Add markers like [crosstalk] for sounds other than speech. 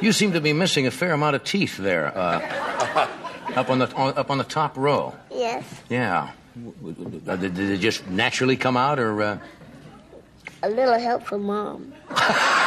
You seem to be missing a fair amount of teeth there. Uh, [laughs] up on the on, up on the top row. Yes. Yeah. Uh, did, did it just naturally come out, or? Uh... A little help from Mom. [laughs]